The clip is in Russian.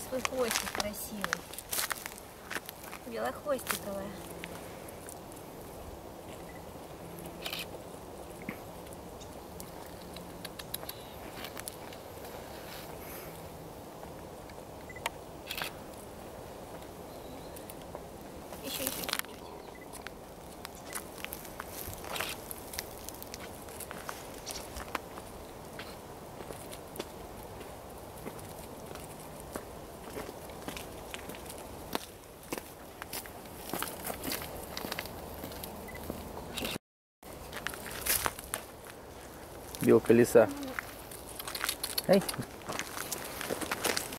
свой хвостик красивый. Белохвостиковая. Еще, еще Digo, Felisa. Ei,